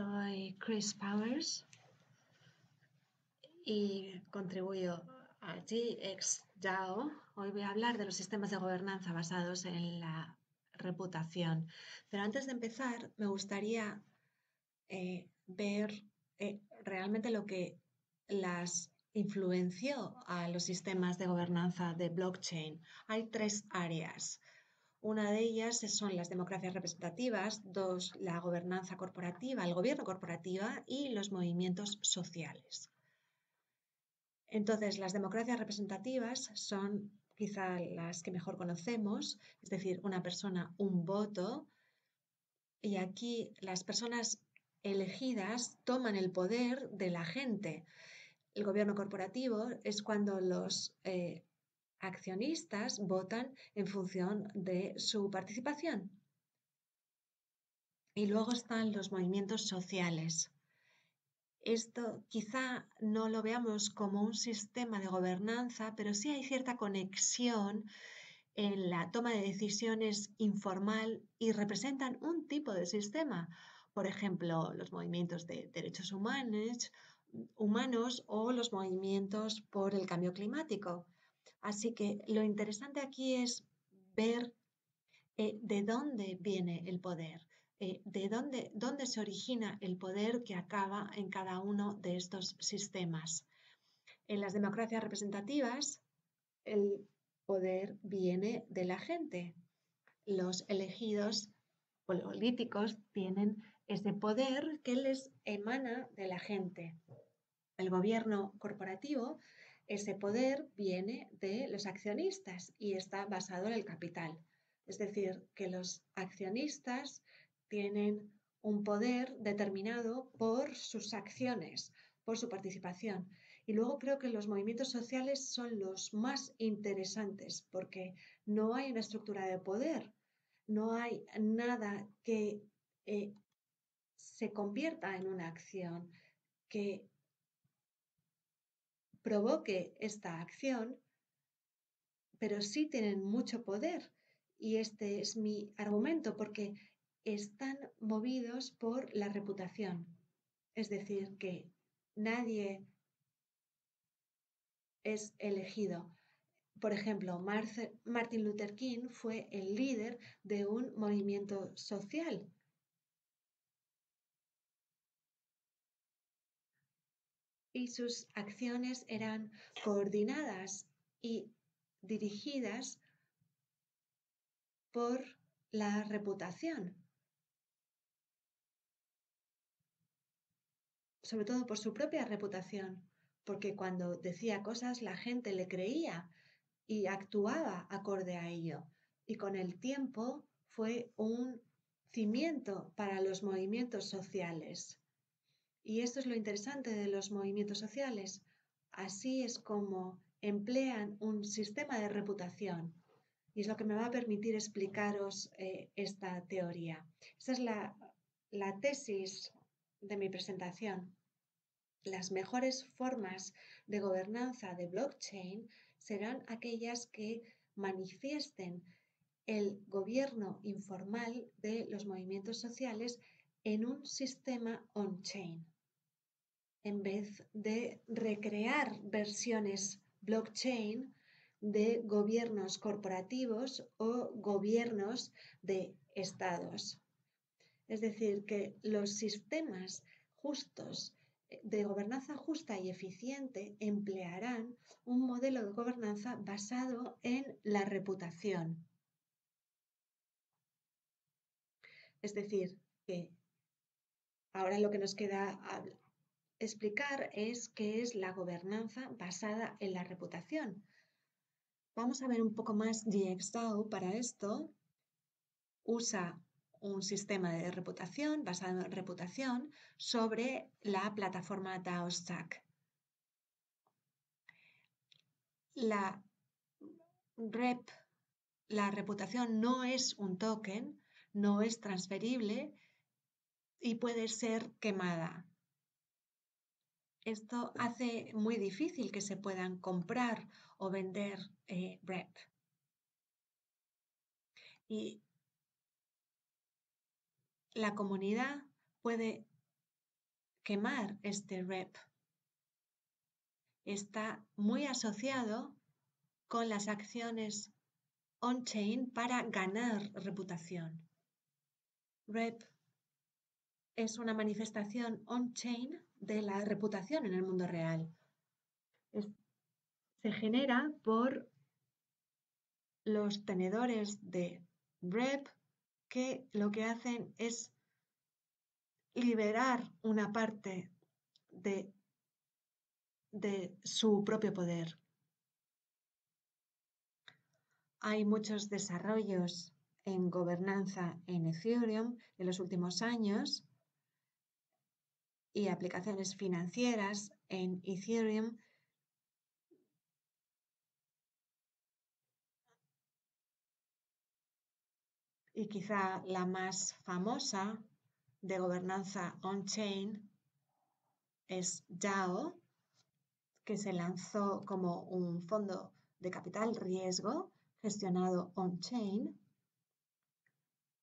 soy Chris Powers y contribuyo a GXDAO. Hoy voy a hablar de los sistemas de gobernanza basados en la reputación. Pero antes de empezar, me gustaría eh, ver eh, realmente lo que las influenció a los sistemas de gobernanza de blockchain. Hay tres áreas. Una de ellas son las democracias representativas, dos, la gobernanza corporativa, el gobierno corporativa y los movimientos sociales. Entonces, las democracias representativas son quizá las que mejor conocemos, es decir, una persona, un voto, y aquí las personas elegidas toman el poder de la gente. El gobierno corporativo es cuando los eh, accionistas votan en función de su participación. Y luego están los movimientos sociales. Esto quizá no lo veamos como un sistema de gobernanza, pero sí hay cierta conexión en la toma de decisiones informal y representan un tipo de sistema. Por ejemplo, los movimientos de derechos humanos, humanos o los movimientos por el cambio climático. Así que lo interesante aquí es ver eh, de dónde viene el poder, eh, de dónde, dónde se origina el poder que acaba en cada uno de estos sistemas. En las democracias representativas, el poder viene de la gente. Los elegidos políticos tienen ese poder que les emana de la gente. El gobierno corporativo ese poder viene de los accionistas y está basado en el capital. Es decir, que los accionistas tienen un poder determinado por sus acciones, por su participación. Y luego creo que los movimientos sociales son los más interesantes porque no hay una estructura de poder, no hay nada que eh, se convierta en una acción, que provoque esta acción, pero sí tienen mucho poder. Y este es mi argumento, porque están movidos por la reputación. Es decir, que nadie es elegido. Por ejemplo, Martin Luther King fue el líder de un movimiento social y sus acciones eran coordinadas y dirigidas por la reputación, sobre todo por su propia reputación, porque cuando decía cosas la gente le creía y actuaba acorde a ello. Y con el tiempo fue un cimiento para los movimientos sociales. Y esto es lo interesante de los movimientos sociales. Así es como emplean un sistema de reputación. Y es lo que me va a permitir explicaros eh, esta teoría. Esta es la, la tesis de mi presentación. Las mejores formas de gobernanza de blockchain serán aquellas que manifiesten el gobierno informal de los movimientos sociales en un sistema on-chain, en vez de recrear versiones blockchain de gobiernos corporativos o gobiernos de estados. Es decir, que los sistemas justos de gobernanza justa y eficiente emplearán un modelo de gobernanza basado en la reputación. Es decir, que Ahora lo que nos queda explicar es qué es la gobernanza basada en la reputación. Vamos a ver un poco más GXDAO para esto. Usa un sistema de reputación basado en reputación sobre la plataforma DAO Stack. La la reputación no es un token, no es transferible, y puede ser quemada. Esto hace muy difícil que se puedan comprar o vender eh, REP. Y la comunidad puede quemar este rep. Está muy asociado con las acciones on-chain para ganar reputación. Rep es una manifestación on-chain de la reputación en el mundo real. se genera por los tenedores de rep que lo que hacen es liberar una parte de, de su propio poder. Hay muchos desarrollos en gobernanza en Ethereum en los últimos años y aplicaciones financieras en Ethereum. Y quizá la más famosa de gobernanza on-chain es DAO, que se lanzó como un fondo de capital riesgo gestionado on-chain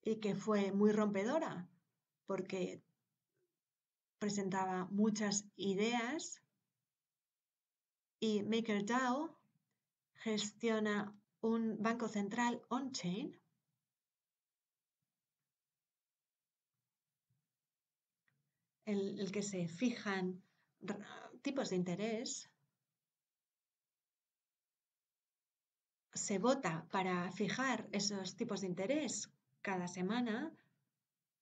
y que fue muy rompedora porque presentaba muchas ideas y MakerDAO gestiona un banco central on-chain en el que se fijan tipos de interés, se vota para fijar esos tipos de interés cada semana.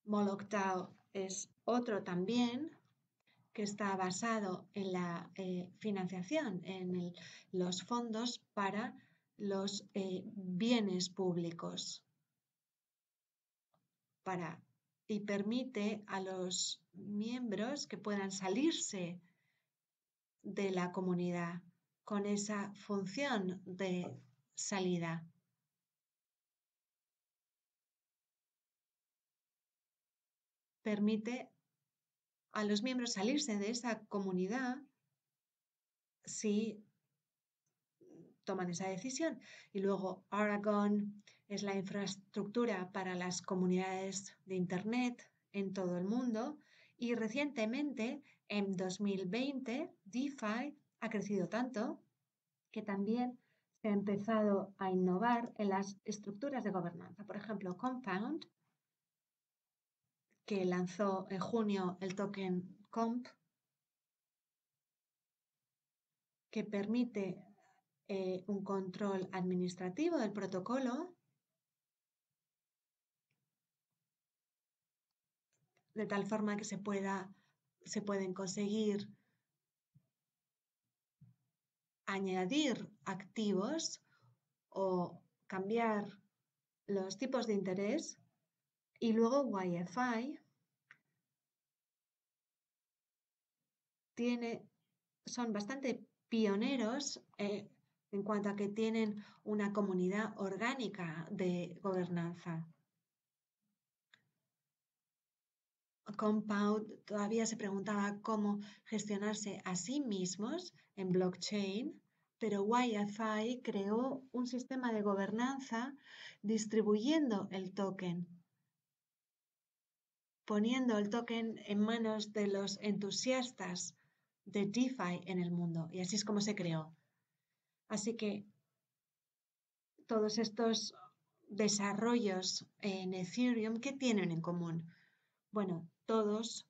Moloctao es otro también que está basado en la eh, financiación, en los fondos para los eh, bienes públicos, para, y permite a los miembros que puedan salirse de la comunidad con esa función de salida. Permite a los miembros salirse de esa comunidad si toman esa decisión. Y luego Aragon es la infraestructura para las comunidades de Internet en todo el mundo. Y recientemente, en 2020, DeFi ha crecido tanto que también se ha empezado a innovar en las estructuras de gobernanza. Por ejemplo, Compound que lanzó en junio el token COMP, que permite eh, un control administrativo del protocolo de tal forma que se pueda se pueden conseguir añadir activos o cambiar los tipos de interés y luego Wi-Fi tiene, son bastante pioneros eh, en cuanto a que tienen una comunidad orgánica de gobernanza. Compound todavía se preguntaba cómo gestionarse a sí mismos en blockchain, pero Wi-Fi creó un sistema de gobernanza distribuyendo el token poniendo el token en manos de los entusiastas de DeFi en el mundo. Y así es como se creó. Así que todos estos desarrollos en Ethereum, ¿qué tienen en común? Bueno, todos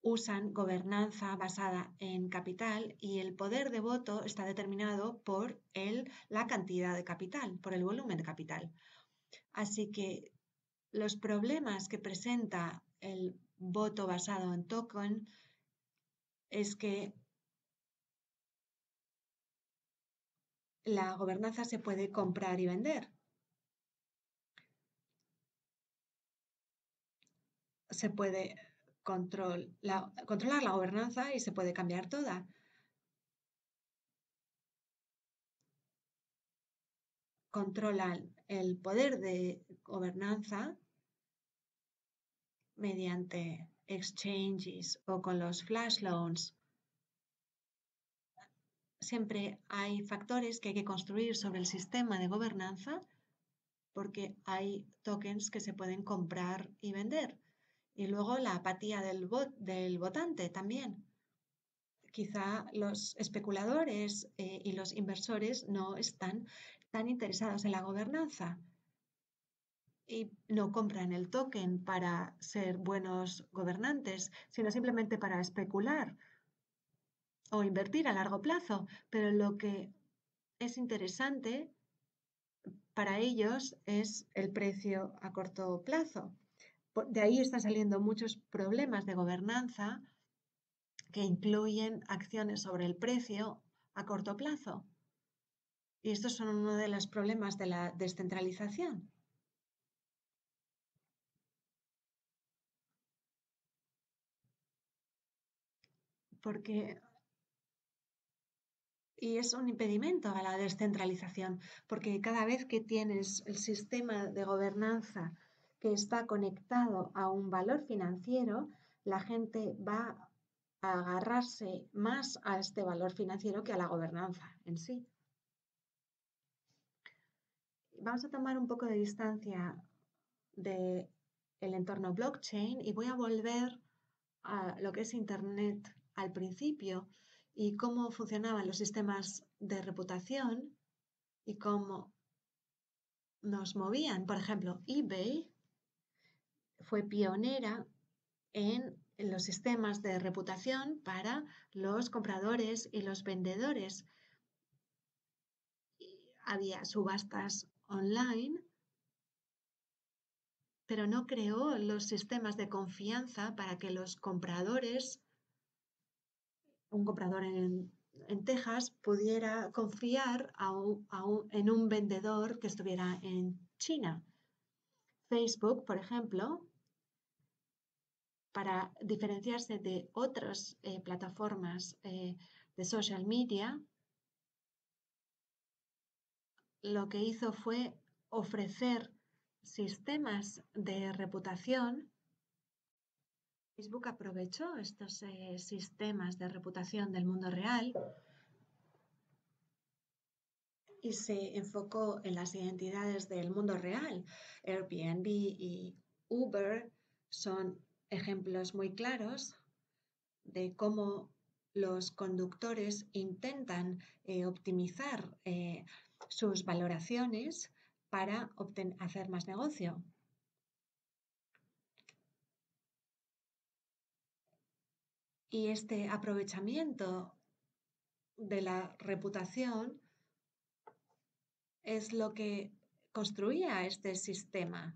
usan gobernanza basada en capital y el poder de voto está determinado por el, la cantidad de capital, por el volumen de capital. Así que los problemas que presenta el voto basado en token es que la gobernanza se puede comprar y vender. Se puede control, controlar la gobernanza y se puede cambiar toda. Controlan el poder de gobernanza mediante exchanges o con los flash loans. Siempre hay factores que hay que construir sobre el sistema de gobernanza porque hay tokens que se pueden comprar y vender. Y luego la apatía del, del votante también. Quizá los especuladores eh, y los inversores no están tan interesados en la gobernanza y no compran el token para ser buenos gobernantes, sino simplemente para especular o invertir a largo plazo. Pero lo que es interesante para ellos es el precio a corto plazo. De ahí están saliendo muchos problemas de gobernanza que incluyen acciones sobre el precio a corto plazo. Y estos son uno de los problemas de la descentralización. Porque y es un impedimento a la descentralización, porque cada vez que tienes el sistema de gobernanza que está conectado a un valor financiero, la gente va a agarrarse más a este valor financiero que a la gobernanza en sí. Vamos a tomar un poco de distancia del el entorno blockchain y voy a volver a lo que es Internet al principio y cómo funcionaban los sistemas de reputación y cómo nos movían. Por ejemplo, eBay fue pionera en los sistemas de reputación para los compradores y los vendedores. Había subastas online, pero no creó los sistemas de confianza para que los compradores un comprador en, Texas pudiera confiar en un vendedor que estuviera en China. Facebook, por ejemplo, para diferenciarse de otras eh, plataformas eh, de social media, lo que hizo fue ofrecer sistemas de reputación Facebook aprovechó estos eh, sistemas de reputación del mundo real y se enfocó en las identidades del mundo real. Airbnb y Uber son ejemplos muy claros de cómo los conductores intentan eh, optimizar eh, sus valoraciones para hacer más negocio. Y este aprovechamiento de la reputación es lo que construía este sistema.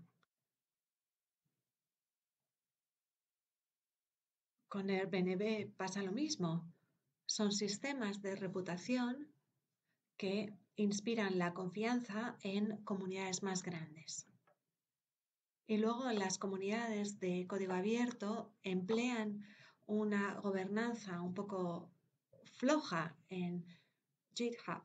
Con Airbnb pasa lo mismo. Son sistemas de reputación que inspiran la confianza en comunidades más grandes. Y luego las comunidades de código abierto emplean una gobernanza un poco floja en GitHub.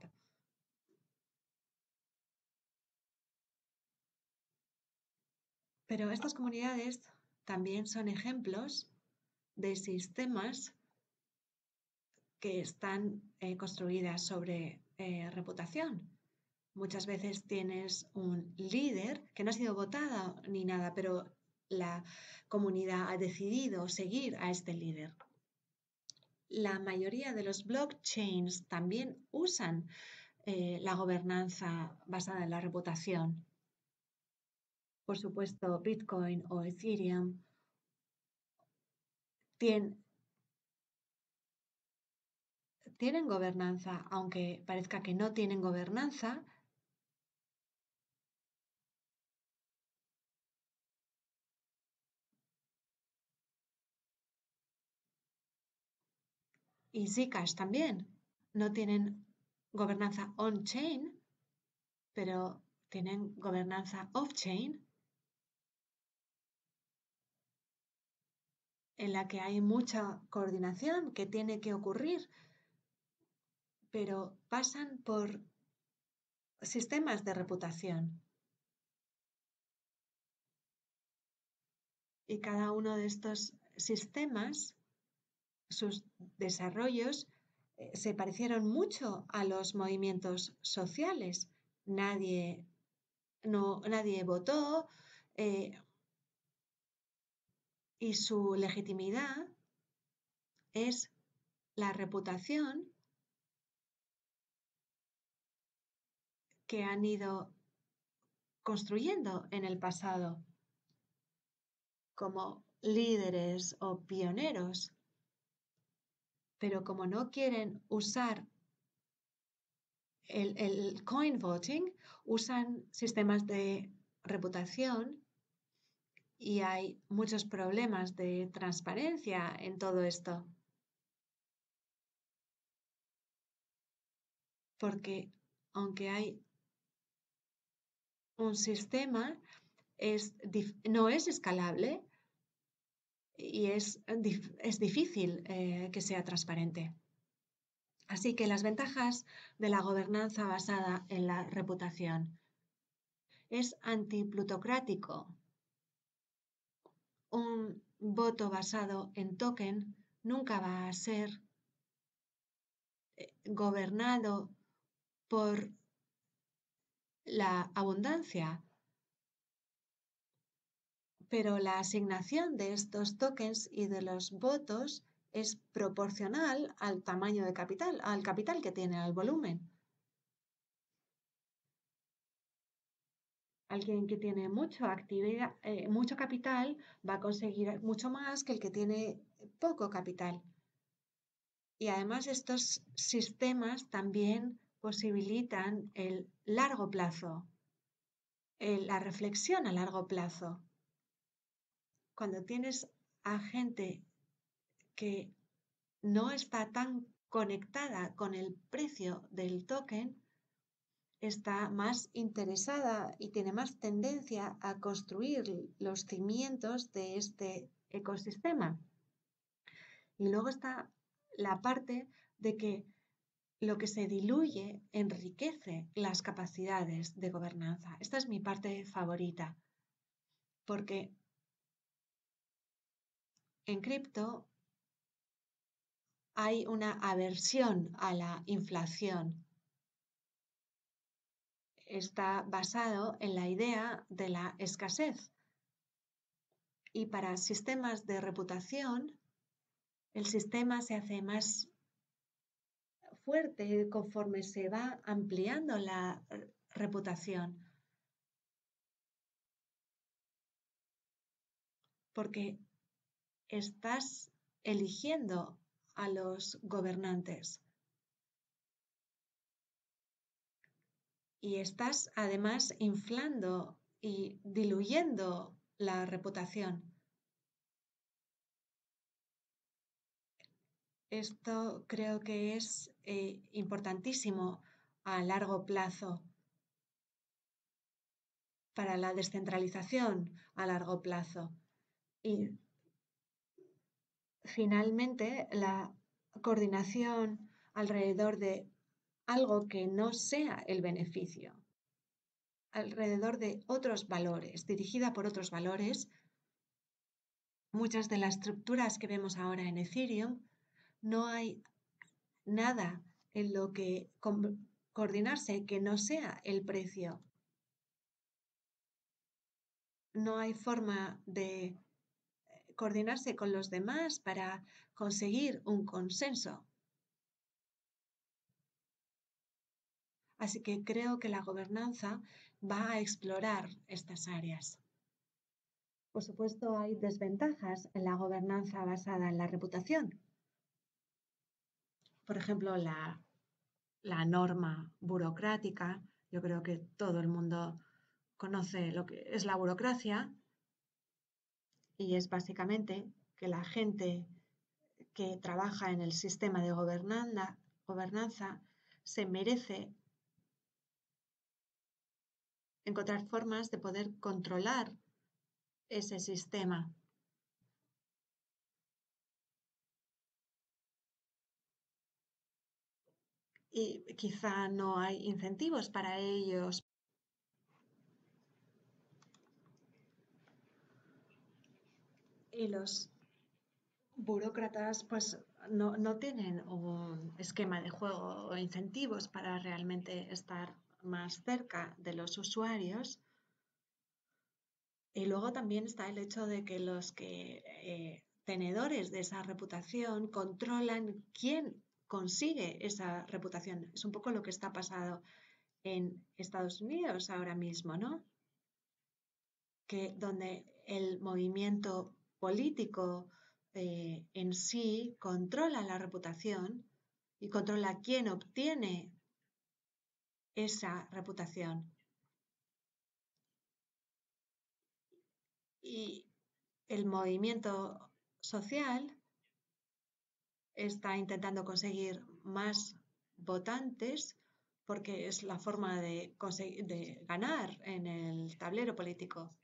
Pero estas comunidades también son ejemplos de sistemas que están eh, construidas sobre eh, reputación. Muchas veces tienes un líder que no ha sido votado ni nada, pero la comunidad ha decidido seguir a este líder. La mayoría de los blockchains también usan eh, la gobernanza basada en la reputación. Por supuesto, Bitcoin o Ethereum tienen, tienen gobernanza, aunque parezca que no tienen gobernanza, y Zcash también. No tienen gobernanza on-chain, pero tienen gobernanza off-chain, en la que hay mucha coordinación que tiene que ocurrir, pero pasan por sistemas de reputación. Y cada uno de estos sistemas sus desarrollos eh, se parecieron mucho a los movimientos sociales. Nadie, no, nadie votó, eh, y su legitimidad es la reputación que han ido construyendo en el pasado como líderes o pioneros. Pero como no quieren usar el, coin voting, usan sistemas de reputación y hay muchos problemas de transparencia en todo esto. Porque aunque hay un sistema, no es escalable y es, es difícil eh, que sea transparente. Así que las ventajas de la gobernanza basada en la reputación. Es antiplutocrático, un voto basado en token nunca va a ser eh, gobernado por la abundancia, pero la asignación de estos tokens y de los votos es proporcional al tamaño de capital, al capital que tiene, al volumen. Alguien que tiene mucho, actividad, eh, mucho capital va a conseguir mucho más que el que tiene poco capital. Y además estos sistemas también posibilitan el largo plazo, la reflexión a largo plazo. Cuando tienes a gente que no está tan conectada con el precio del token, está más interesada y tiene más tendencia a construir los cimientos de este ecosistema. Y luego está la parte de que lo que se diluye enriquece las capacidades de gobernanza. Esta es mi parte favorita, porque en cripto hay una aversión a la inflación está basado en la idea de la escasez. Y para sistemas de reputación, el sistema se hace más fuerte conforme se va ampliando la reputación. Porque estás eligiendo a los gobernantes. y estás además inflando y diluyendo la reputación. Esto creo que es eh, importantísimo a largo plazo para la descentralización a largo plazo. Y finalmente, la coordinación alrededor de algo que no sea el beneficio, alrededor de otros valores, dirigida por otros valores. Muchas de las estructuras que vemos ahora en Ethereum, no hay nada en lo que coordinarse que no sea el precio. No hay forma de coordinarse con los demás para conseguir un consenso. Así que creo que la gobernanza va a explorar estas áreas. Por supuesto, hay desventajas en la gobernanza basada en la reputación. Por ejemplo, la, norma burocrática. Yo creo que todo el mundo conoce lo que es la burocracia y es básicamente que la gente que trabaja en el sistema de gobernanza se merece encontrar formas de poder controlar ese sistema. Y quizá no hay incentivos para ellos. Y los burócratas pues no, no tienen un esquema de juego o incentivos para realmente estar más cerca de los usuarios Y luego también está el hecho de que los que eh, tenedores de esa reputación controlan quién consigue esa reputación. Es un poco lo que está pasando en Estados Unidos ahora mismo, ¿no? Que donde el movimiento político eh, en sí controla la reputación y controla quién obtiene esa reputación. Y el movimiento social está intentando conseguir más votantes porque es la forma de, de ganar en el tablero político.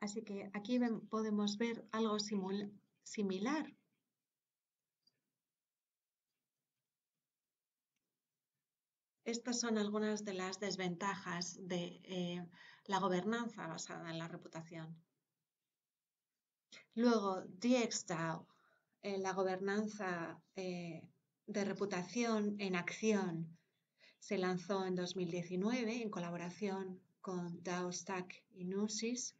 Así que aquí podemos ver algo similar. Estas son algunas de las desventajas de eh, la gobernanza basada en la reputación. Luego, DXDAO, eh, la gobernanza eh, de reputación en acción, se lanzó en 2019 en colaboración con DAO Stack y Gnosis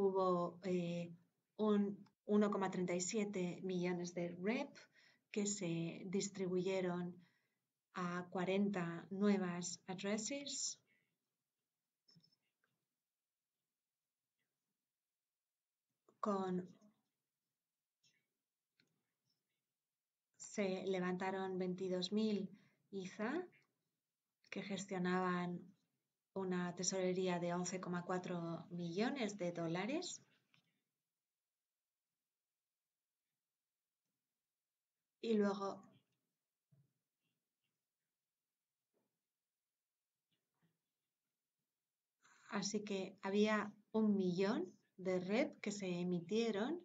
hubo eh, un 1,37 millones de REP que se distribuyeron a 40 nuevas addresses. Con se levantaron 22.000 IZA que gestionaban una tesorería de 11,4 millones de dólares. Y luego Así que había un millón de red que se emitieron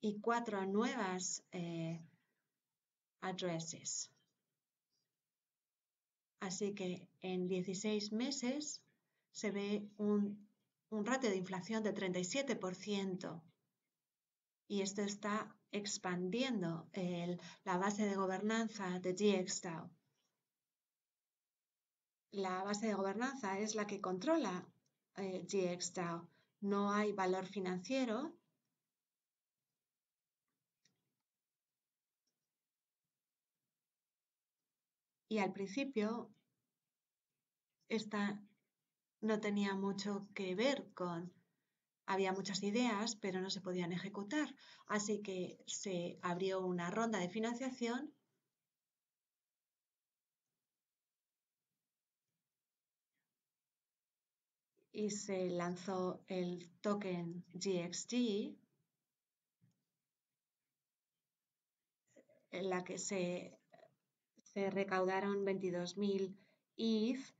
y cuatro nuevas eh, addresses. Así que en 16 meses se ve un, ratio de inflación de 37% y esto está expandiendo la base de gobernanza de GXDAO. La base de gobernanza es la que controla eh, GXDAO. No hay valor financiero. Y al principio esta no tenía mucho que ver con... Había muchas ideas, pero no se podían ejecutar. Así que se abrió una ronda de financiación y se lanzó el token GXG, en la que se, se recaudaron 22.000 ETH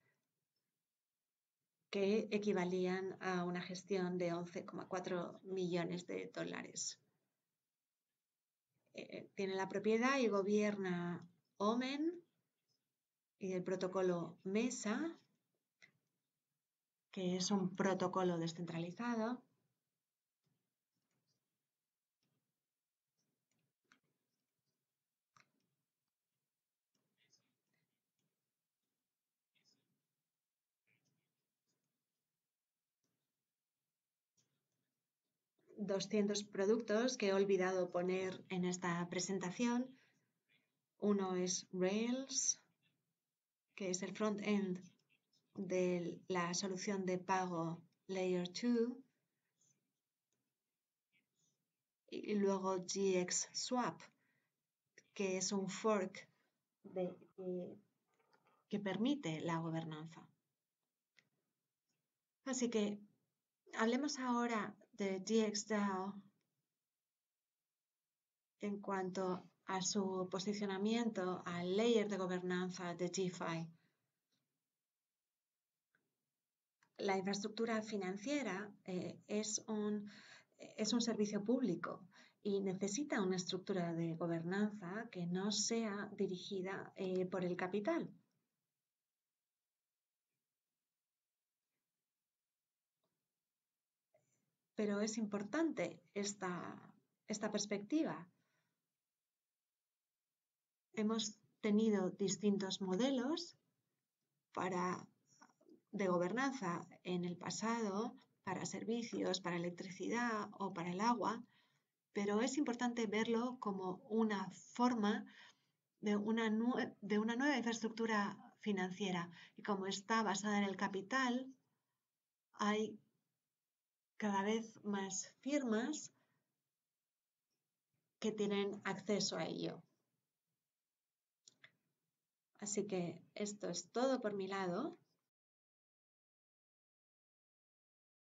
que equivalían a una gestión de 11,4 millones de dólares. Eh, tiene la propiedad y gobierna Omen y el protocolo MESA, que es un protocolo descentralizado 200 productos que he olvidado poner en esta presentación. Uno es Rails, que es el front-end de la solución de pago Layer 2. Y luego GX Swap, que es un fork que permite la gobernanza. Así que hablemos ahora de DXDAO en cuanto a su posicionamiento al layer de gobernanza de DeFi. La infraestructura financiera eh, es, un, es un servicio público y necesita una estructura de gobernanza que no sea dirigida eh, por el capital. Pero es importante esta, esta perspectiva. Hemos tenido distintos modelos para, de gobernanza en el pasado para servicios, para electricidad o para el agua, pero es importante verlo como una forma de una, de una nueva infraestructura financiera. Y como está basada en el capital, hay cada vez más firmas que tienen acceso a ello. Así que esto es todo por mi lado.